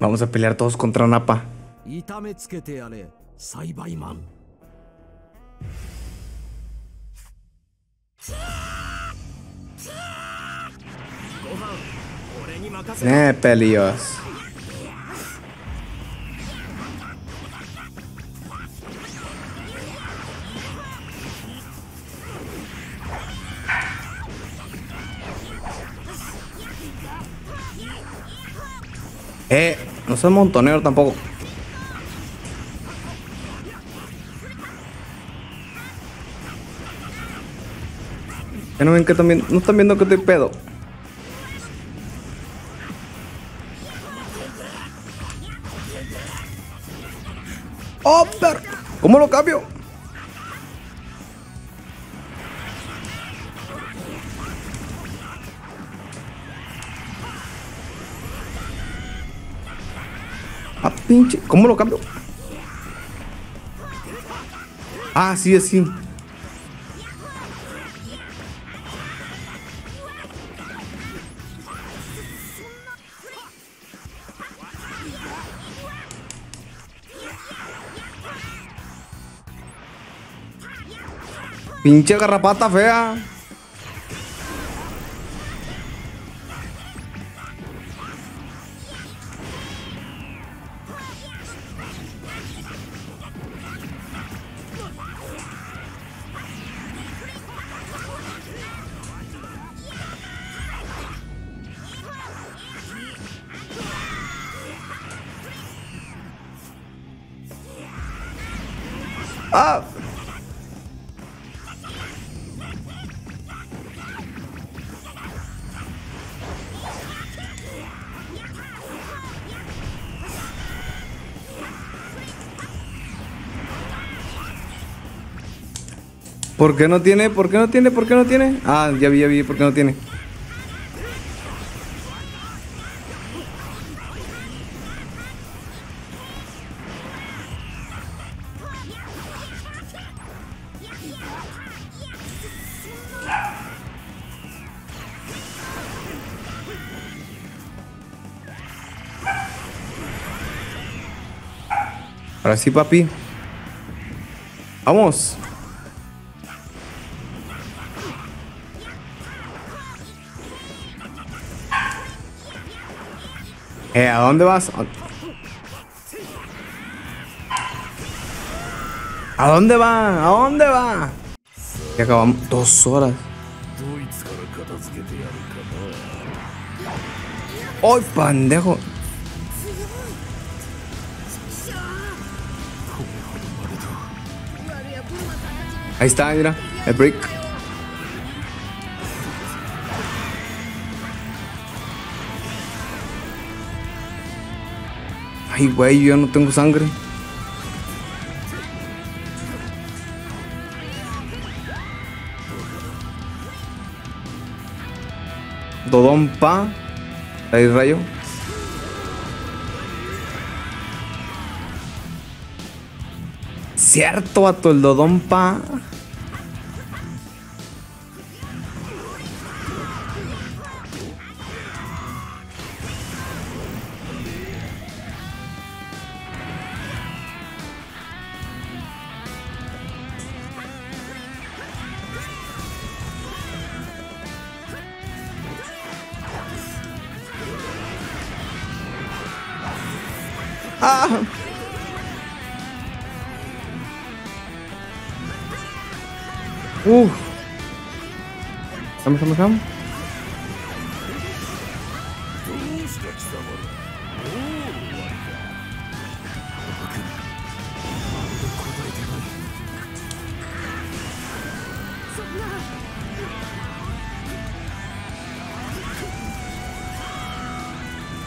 Vamos a pelear todos contra un APA. Ne pelios. Eh, no soy montonero tampoco. Ya no ven que también, no están viendo que estoy pedo. ¡Oh, per... ¿Cómo lo cambio? Ah, pinche. ¿Cómo lo cambio? Ah, sí, así. Pinche garrapata fea. ¿Por qué no tiene? ¿Por qué no tiene? ¿Por qué no tiene? Ah, ya vi, ya vi, ¿por qué no tiene? Ahora sí, papi. Vamos. Eh, ¿a dónde vas? ¿A dónde va? ¿A dónde va? Ya acabamos dos horas. ¡Ay, pendejo! Ahí está, mira, el brick. Ay, güey, yo no tengo sangre. Dodón pa. Ahí rayo. Cierto, vato, el Dodón pa.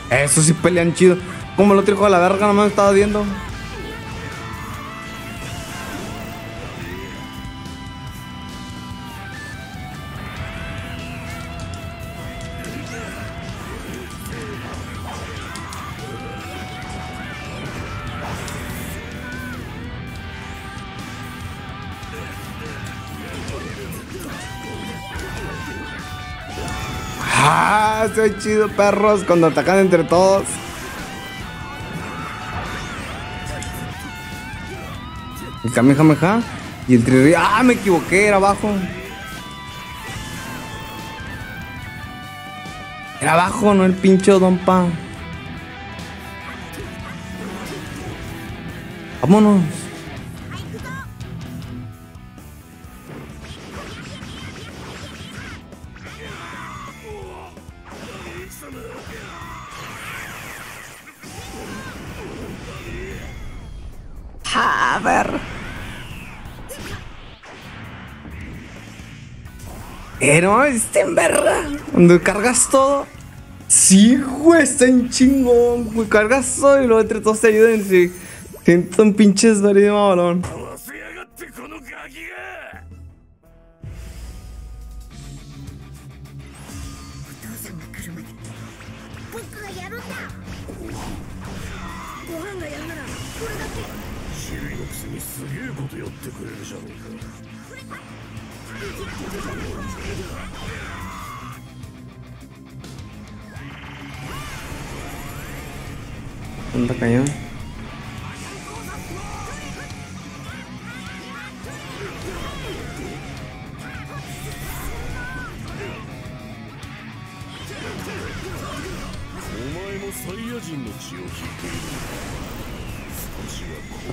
Eso sí pelean chido. Como el otro hijo de la verga, nomás me estaba viendo. Soy chido, perros, cuando atacan entre todos. El Kamehameha y el Triri. Ah, me equivoqué, era abajo. Era abajo, no el pincho Don Pa. Vámonos. Eh, no, está en verga. Cuando cargas todo. Sí, güey, está en chingón, güey. Cargas todo y luego entre todos te ayudan. Sí. Siento un pinche de balón.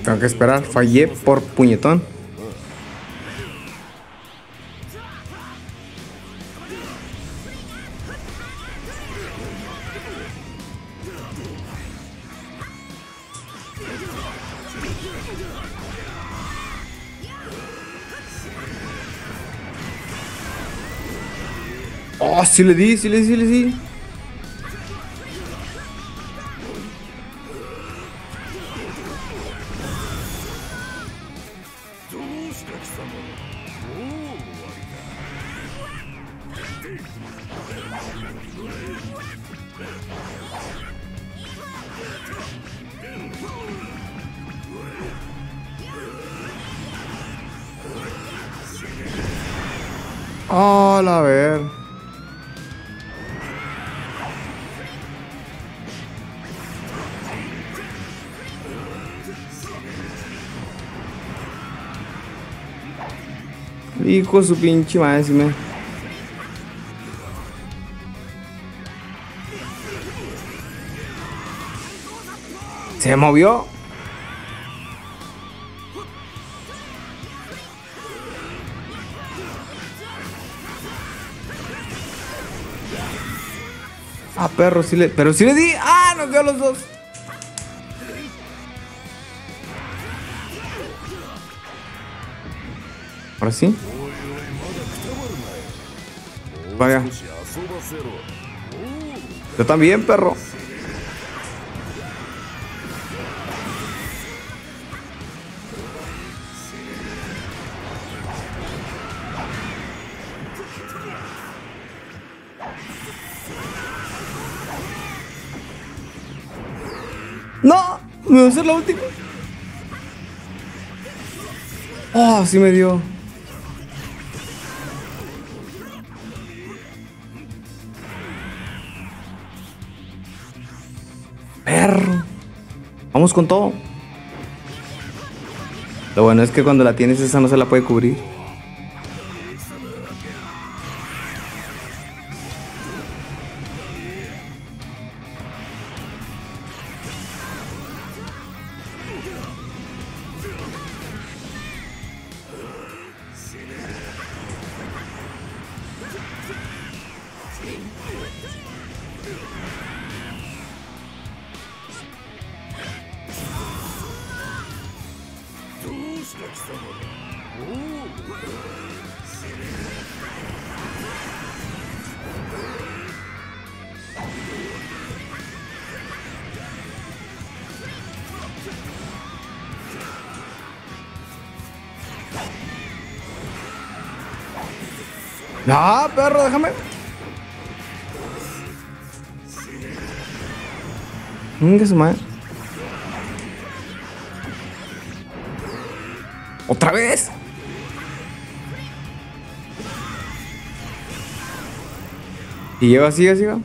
Tengo que esperar, fallé por puñetón. sí le di, sí le di, sí le di. Ah, Hola, a ver. Hijo de su pinche me. Se movió. Ah, perro, sí le. Pero sí le di. ¡Ah! Nos dio los dos. Ahora sí para acá. Yo también, perro. ¡No! ¿Me va a hacer la última? ¡Oh, sí me dio! Con todo. Lo bueno es que cuando la tienes esa no se la puede cubrir. No, perro, déjame. Venga, su madre. ¿Otra vez? Y lleva, sigue, sigue.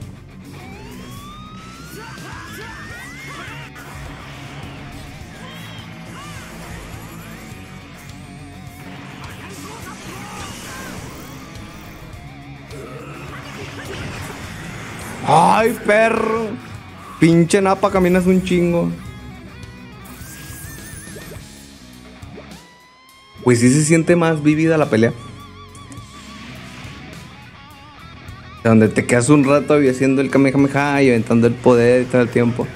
Perro! Pinche napa, caminas un chingo. Pues sí se siente más vívida la pelea. Donde te quedas un rato haciendo el Kamehameha y aventando el poder todo el tiempo.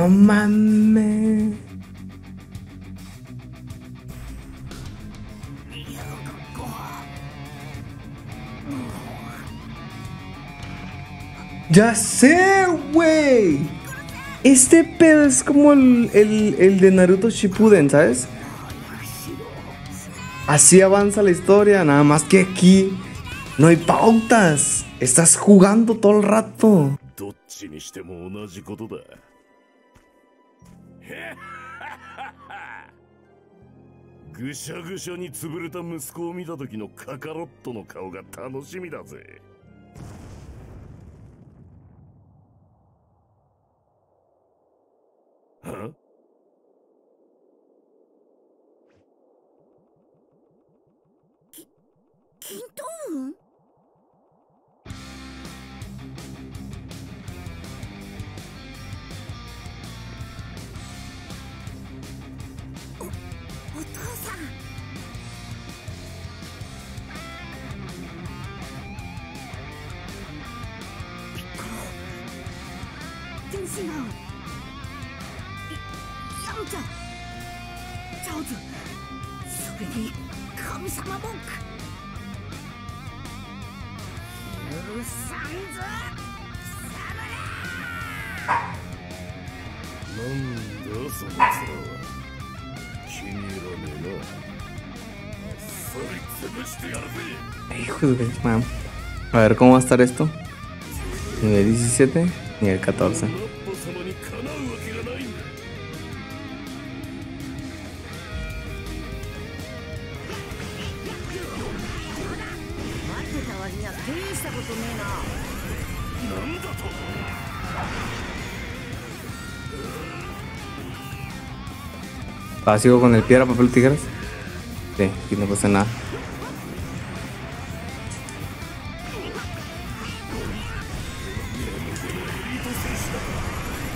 No mames. Ya sé, güey. Este pedo es como el, el- el de Naruto Shippuden, ¿sabes? Así avanza la historia, nada más que aquí no hay pautas. Estás jugando todo el rato. ぐしゃぐしゃに潰れた息子を見た時のカカロットの顔が楽しみだぜ。man. A ver cómo va a estar esto. Ni el 17 ni el 14. Ah, sigo con el piedra, papel, tijeras. Sí, aquí no pasa nada.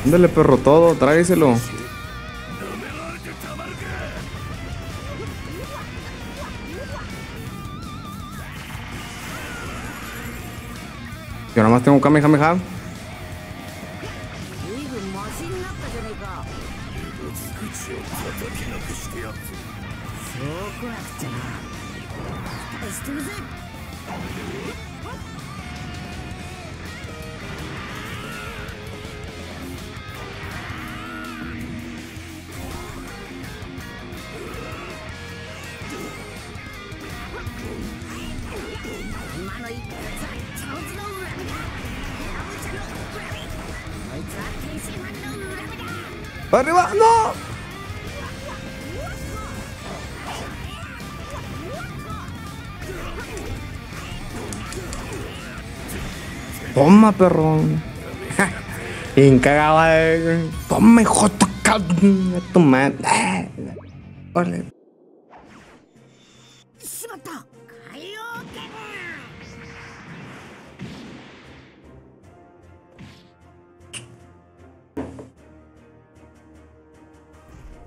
Ándale, perro, todo, trágueselo. Yo nada más tengo Kamehameha. ¡Arriba! ¡No! Toma, perro. Bien cagado, eh. Toma, hijo de tu madre.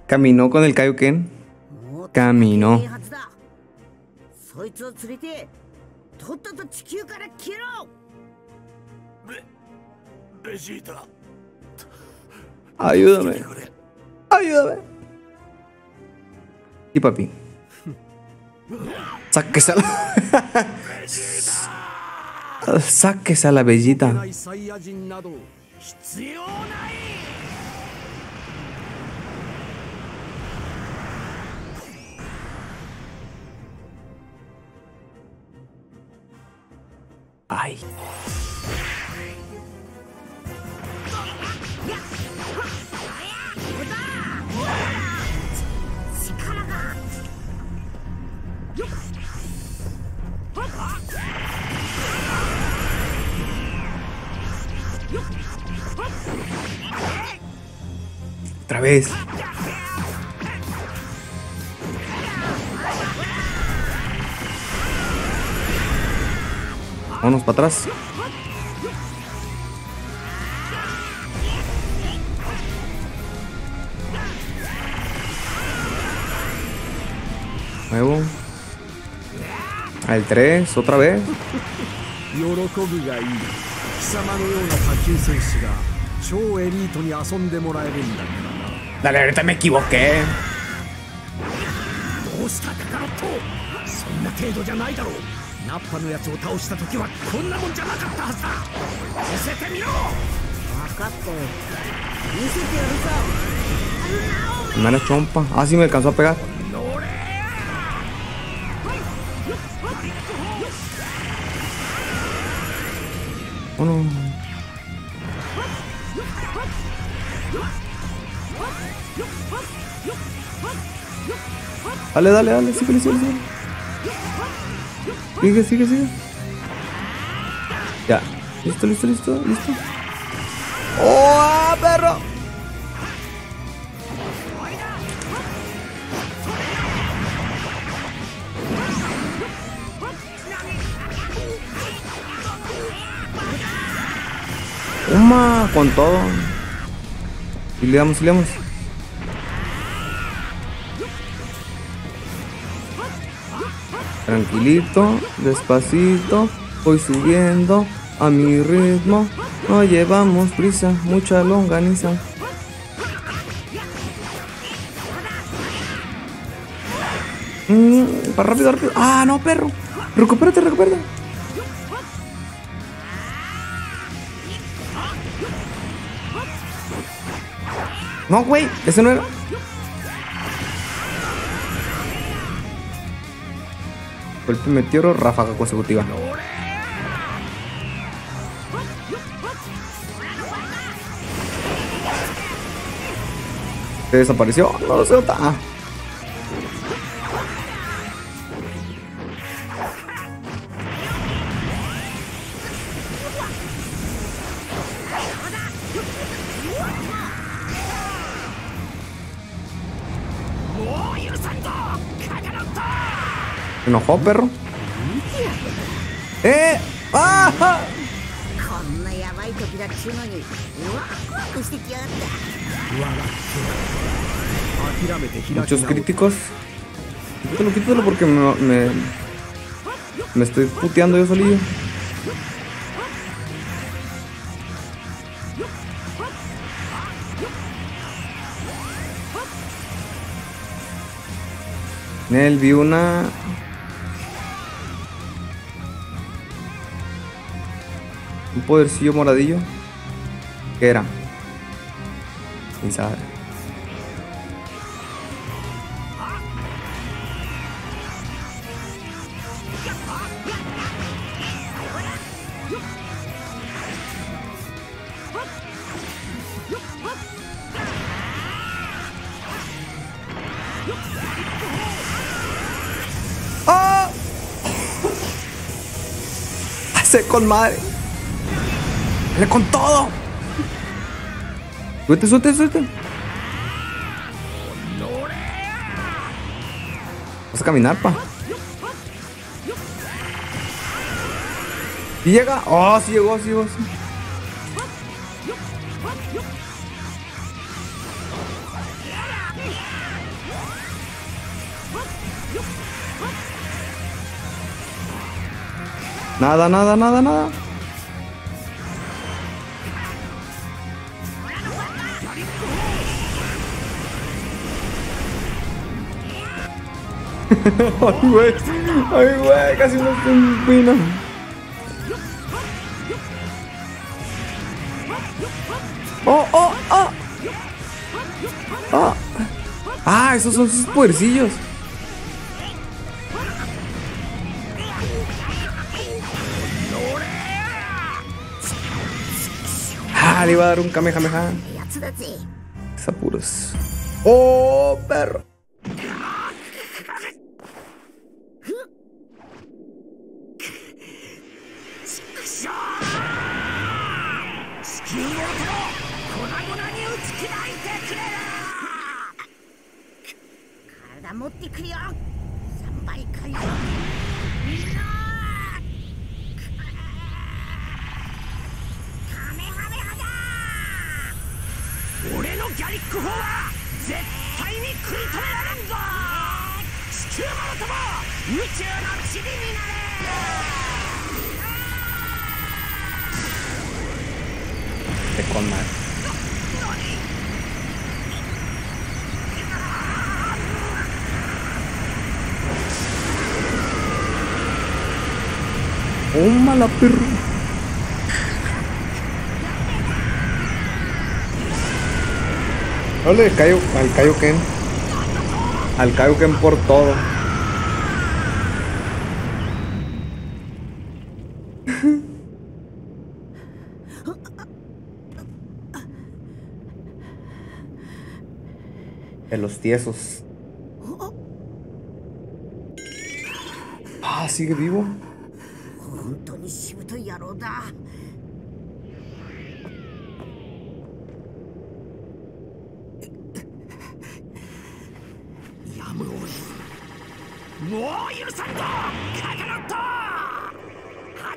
Caminó con el Kaioken. Caminó. Ayúdame. Ayúdame. Y papi. Sáquese a la. Sáquese a la bellita. 'Otra vez. Vámonos para atrás. Nuevo. Al 3, otra vez. Dale, ahorita me equivoqué. どうしたカカロットそんな程度じゃないだろうナッパのやつを倒した時はこんなもんじゃなかったはずだ見せてみろ分かったよ見せてやるさ Primera chompa. Ah, sí me alcanzó a pegar. Oh, no. Dale, dale, dale, sigue, sigue, sigue. Sigue, sigue, sigue. Ya. Listo, listo, listo, listo. ¡Oh, perro! Uma, con todo. Y le damos, y le damos. Tranquilito, despacito, voy subiendo a mi ritmo. No llevamos prisa, mucha longaniza. Mm, rápido, rápido. Ah, no, perro. Recupérate, recupérate. No, güey, ese no era. Golpe meteoro, ráfaga consecutiva. ¿Se desapareció? No lo sé. Ah. Enojó, perro? ¡Eh! ¡Ah! Muchos críticos. Quítalo, quítalo porque me, me, estoy puteando yo solillo. Nel, vi una podercillo moradillo. ¿Qué era? Quién sabe. ¡Ah! Hace con madre. Dale con todo. Suelte, suelte, suelte. Vas a caminar, pa. ¿Y llega? Oh, sí llegó, sí llegó. sí. Nada, nada, nada, nada. Ay, güey. Ay, güey, casi no estoy oh, ¡Oh, oh, oh! ¡Ah, esos son sus puercillos! Ah, le iba a dar un Kamehameha. Es apuros. ¡Oh, perro! ¡Tómala, perro! Dale al Kaio, al Kaioken. Al Kaioken por todo. De los tiesos. Ah, sigue vivo. 本当にしぶとい野郎だやむを得ずもう許さんぞカカロットは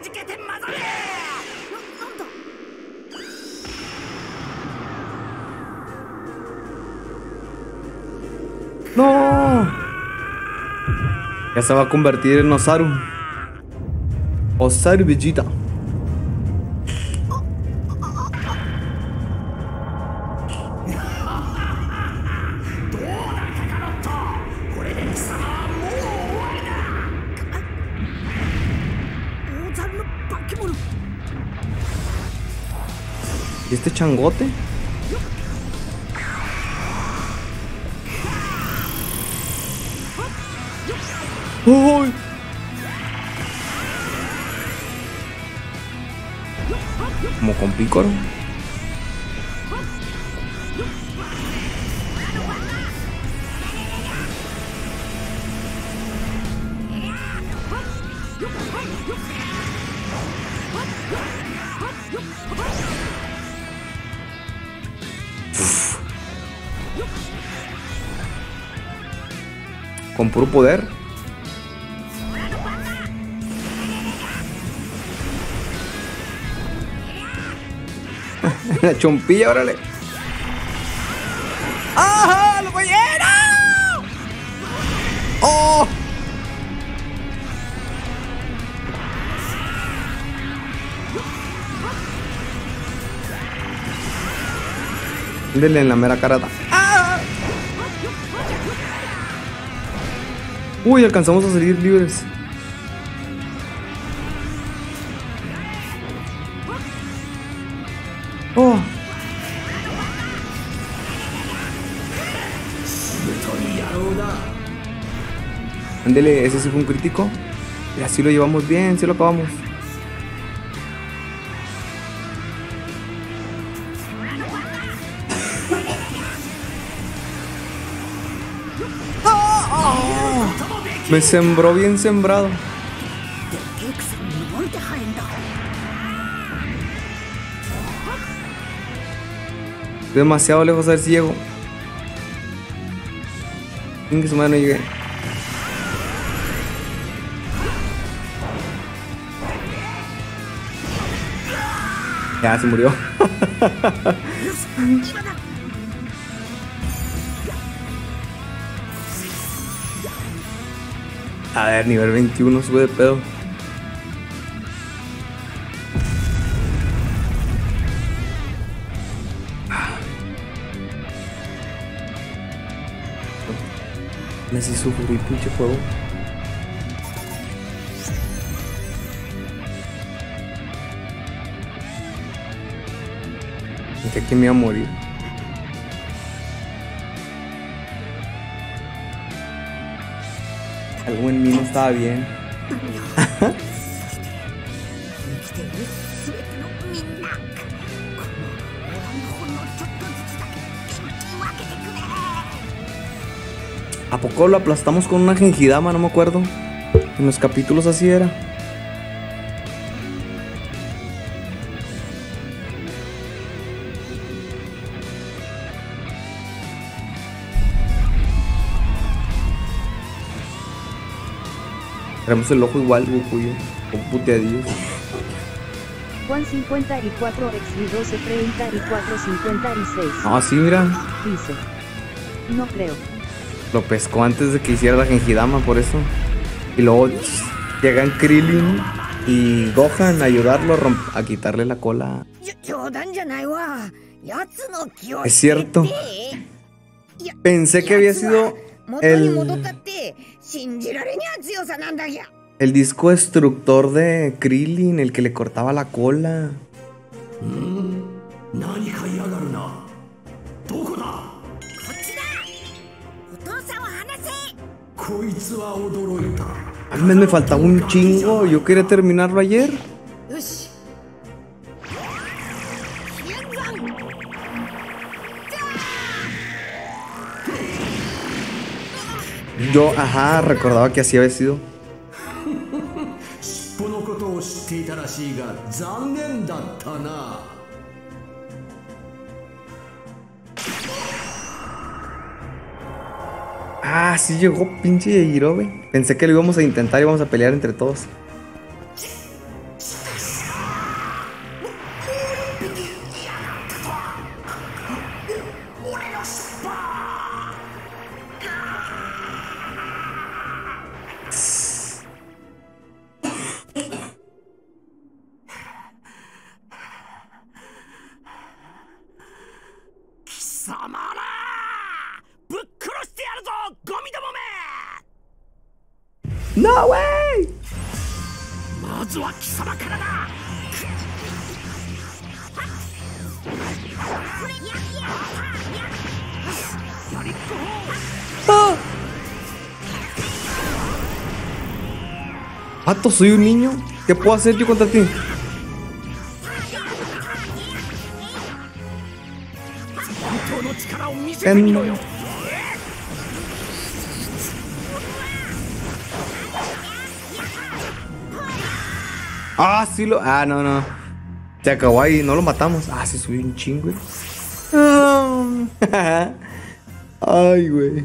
じけて混ざれななんだ ¡No! Ya se va a convertir en Osaru. Osaru Vegeta. ¿Y este changote? ¡Uy! Con pícoro. Con puro poder. La chompilla, órale. ¡Ah! ¡Lo ballena! ¡Oh! Dele en la mera carata. ¡Ah! Uy, alcanzamos a salir libres. Ándele, ese sí fue un crítico. Y así lo llevamos bien, sí lo acabamos. Me sembró bien sembrado. Demasiado lejos a ver si llego. que su mano. Ya se murió. A ver, nivel 21 sube de pedo. Me hace sufrir pinche juego. sentía que me iba a morir. Algo en mí no estaba bien. ¿A poco lo aplastamos con una gengidama? No me acuerdo. En los capítulos así era. Traemos el ojo igual, Goku y yo, con puteadillos. Juan 54 x 12 34 56. Ah, sí, mira. Dice. No creo. Lo pescó antes de que hiciera la Genjidama, por eso. Y luego llegan Krillin y Gohan a ayudarlo a, a quitarle la cola. Es cierto. Pensé que había sido el el disco destructor de Krillin, el que le cortaba la cola. Al mes me faltaba un chingo, yo quería terminarlo ayer. Yo, ajá, recordaba que así había sido. Ah, sí llegó pinche Hirobe. Pensé que lo íbamos a intentar y íbamos a pelear entre todos. No way! まずは貴様からだ Pato, soy un niño. ¿Qué puedo hacer yo contra ti? 本 Ah, no, no. Se acabó ahí, no lo matamos. Ah, se subió un chingo. Ay, güey.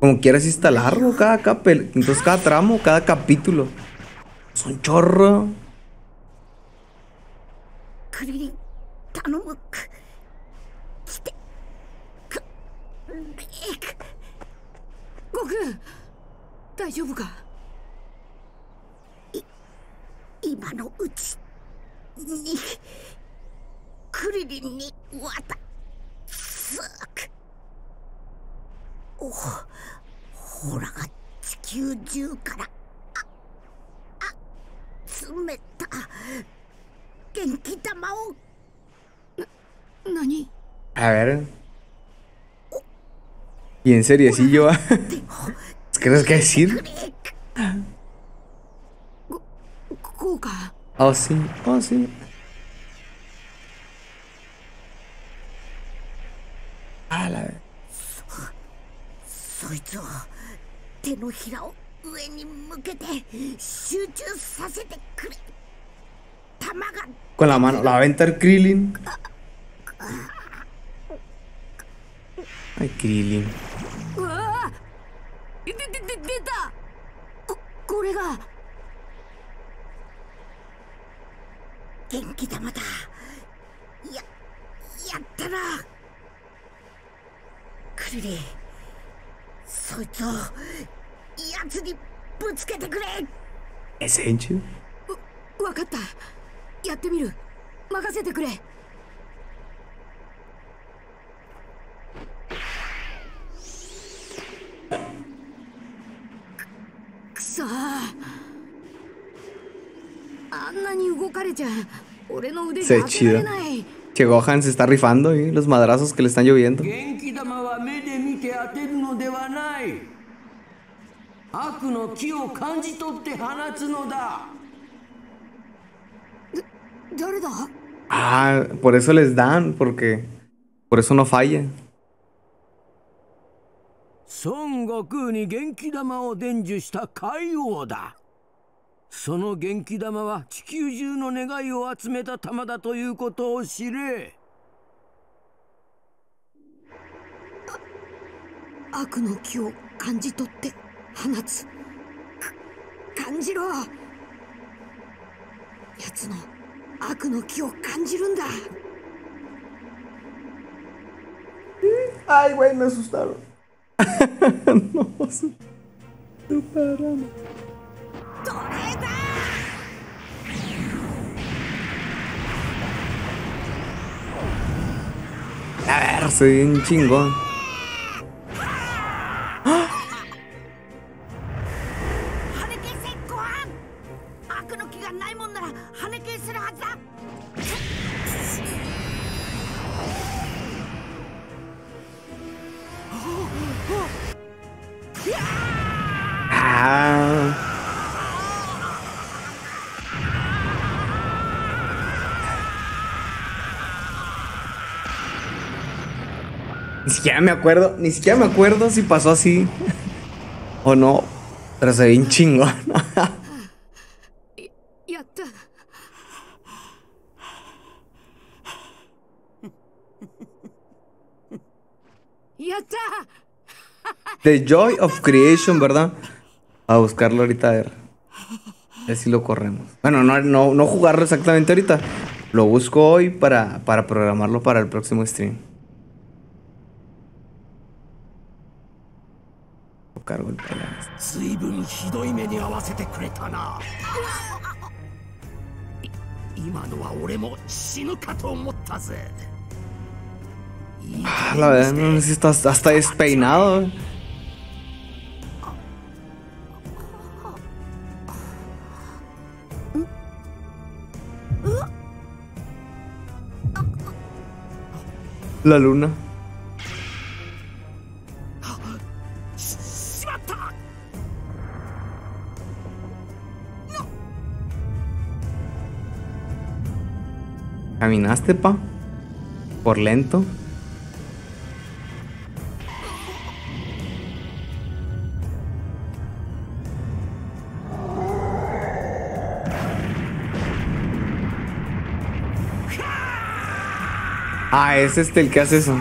Como quieras instalarlo, cada, cada entonces cada tramo, cada capítulo. Es un chorro. 悟空大丈夫か？今のうちにクリリンに渡す。くおほらが地球中からああ集めた元気玉を。何？A ver. Y en seriecillo. ¿ah? ¿Qué tienes que decir? こうか Oh, sí. Oh, sí. Ah, la vez. そいつを手のひらを上に向けて集中させてくれ玉が Con la mano. La va a aventar Krillin. Ay, Krillin. ででで出た。ここれが。元気玉だ。ややったな。クリリンそいつを奴にぶつけてくれ。¿Es Enchu? わかった。やってみる。任せてくれ Se chido. Que Gohan se está rifando y los madrazos que le están lloviendo. Ah, por eso les dan, porque por eso no falla. Son Goku ni Genki Dama o denju shita Kaiou da. その元気玉は地球中の願いを集めた玉だということを知れ悪の気を感じ取って放つか感じろ奴の悪の気を感じるんだ Ay, güey, me asustaron. no, superaron. Soy un chingón. siquiera me acuerdo, ni siquiera me acuerdo si pasó así o no, pero se ve un chingo. The Joy of Creation, ¿verdad? A buscarlo ahorita a ver. Así lo corremos. Bueno, no, no, no jugarlo exactamente ahorita. Lo busco hoy para, para programarlo para el próximo stream. Lo cargo el programa. 随分ひどい目に遭わせてくれたない今のは俺も死ぬかと思ったぜいい Ah, La verdad, no sé si está hasta despeinado. eh. La luna. ¿Caminaste, pa? Por lento. Ah, es este el que hace eso.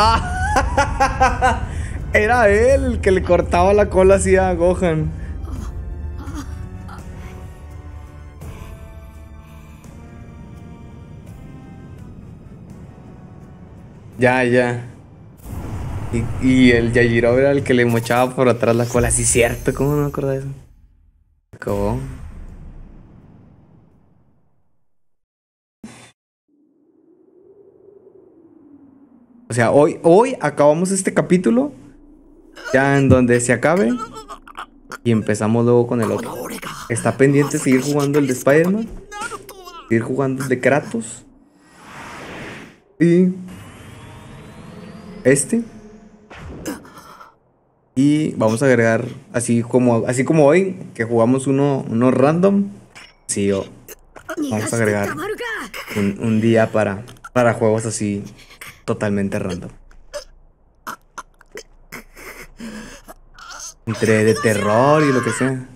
Era él el que le cortaba la cola así a Gohan. Ya, ya. Y, y el Yajiro era el que le mochaba por atrás la cola. Sí, cierto. ¿Cómo no me acuerdo de eso? Acabó. O sea, hoy, hoy acabamos este capítulo. Ya en donde se acabe. Y empezamos luego con el otro. Está pendiente seguir jugando el de Spider-Man. Seguir jugando el de Kratos. Y. Este. Y vamos a agregar, así como, así como hoy, que jugamos uno, uno random. Sí, oh, vamos a agregar un, un día para, para juegos así totalmente random. Entre de terror y lo que sea.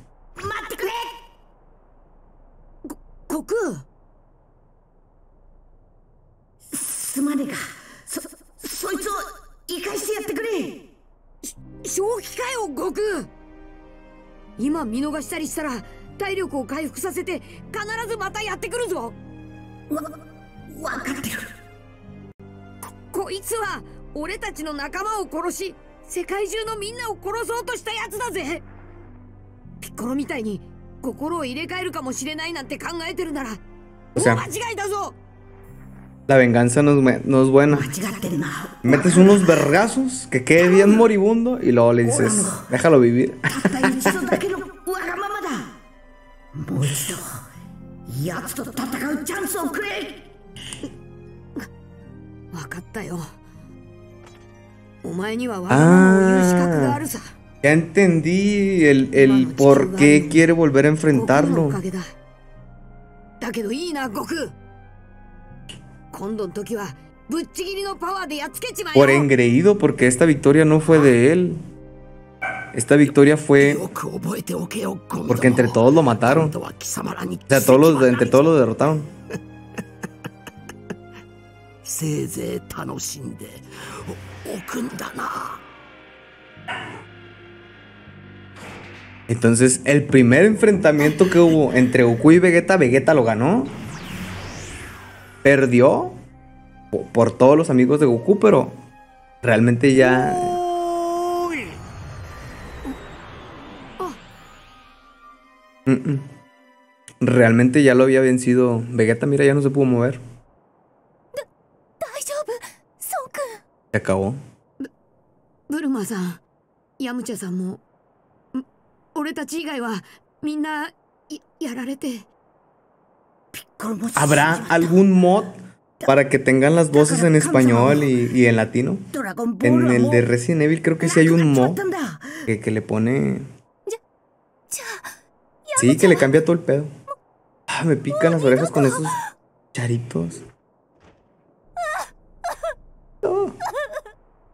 今見逃したりしたら体力を回復させて必ずまたやってくるぞわ分かってるここいつは俺たちの仲間を殺し世界中のみんなを殺そうとしたやつだぜピッコロみたいに心を入れ替えるかもしれないなんて考えてるなら大間違いだぞ La venganza no es, no es buena. 間違ってるな Metes unos vergazos, que quede bien moribundo y luego le dices, déjalo vivir. 分かったよお前にはわがままを言う資格があるさ Ya entendí el, el por qué quiere volver a 悟空のお enfrentarlo. かげだだけどいいな悟空今度の時はぶっちぎりのパワーでやっつけちまえ Por よ engreído, porque esta victoria no fue de él. Esta victoria fue よく覚えておけよ今度 porque entre todos lo 今 mataron. 度は貴様らに O sea, todos los, 奇跡はない entre todos lo derrotaron. せいぜい楽しんでおおくんだな Entonces, el primer enfrentamiento que hubo entre Goku y Vegeta, Vegeta lo ganó. Perdió po- por todos los amigos de Goku, pero realmente ya. Mm, mm. Realmente ya lo había vencido. Vegeta, mira, ya no se pudo mover. Se acabó. ブルマさんヤムチャさんもん俺たち以外はみんなややられてこれも ¿Habrá algún mod para que tengan las voces en español y, y en latino? ドラゴンボール En は el もう de Resident Evil creo que sí hay un なくなっ mod ちまったんだ que, que le pone... じゃあ Sí, que le cambia todo el pedo. Ah, me pican las orejas con esos charitos.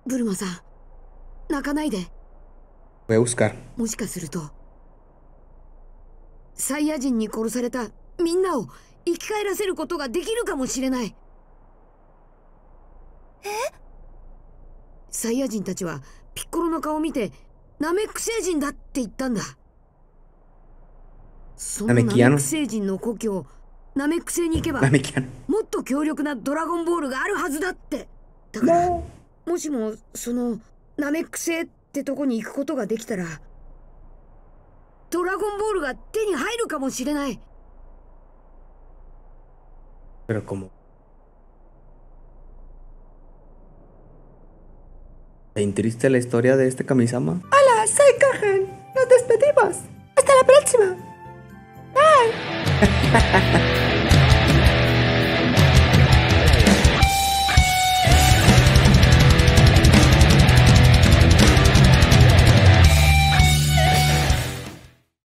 ブルマさん泣かないで。Voy a buscar. もしかするとサイヤ人に殺されたみんなを生き返らせることができるかもしれない。え？サイヤ人たちはピッコロの顔を見てナメック星人だって言ったんだ。そのナメック星人の故郷ナメック星に行けば.もっと強力なドラゴンボールがあるはずだって。だからもしもそのナメック星ってとこに行くことができたらドラゴンボールが手に入るかもしれない Pero como... ¿Te triste la historia de este Kamisama? Hola, soy Gohan. Nos despedimos. Hasta la próxima. Bye.